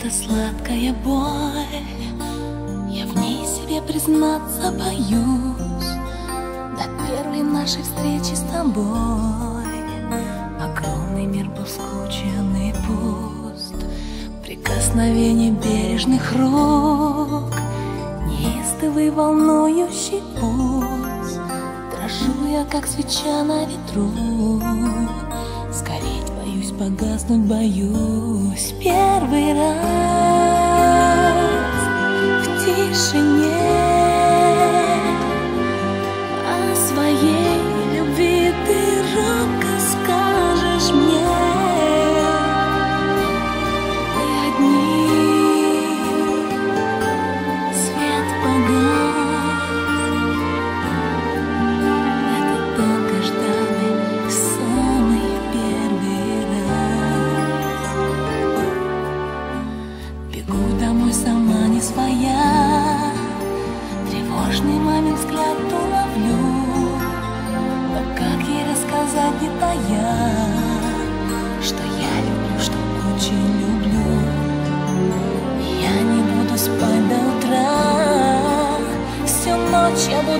Это сладкая боль. Я в ней себе признаться боюсь. До первой нашей встречи с тобой. Огромный мир был скучен и пуст. Прикосновение бережных рук. Неистовый волнующий пульс. Дрожу я, как свеча на ветру. Скореть боюсь, погаснуть боюсь. Первый раз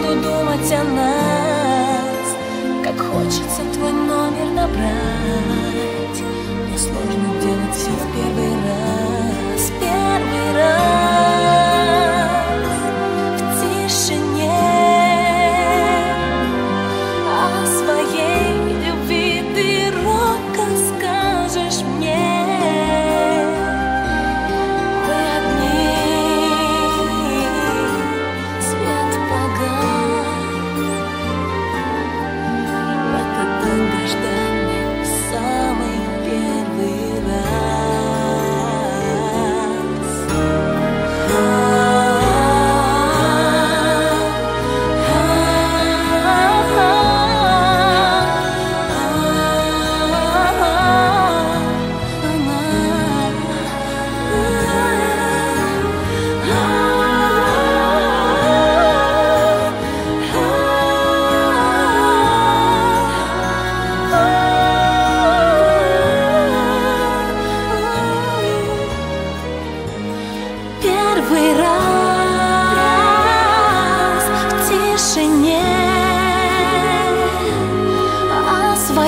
буду думать о нас. Как хочется твой номер набрать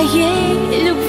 О своей любви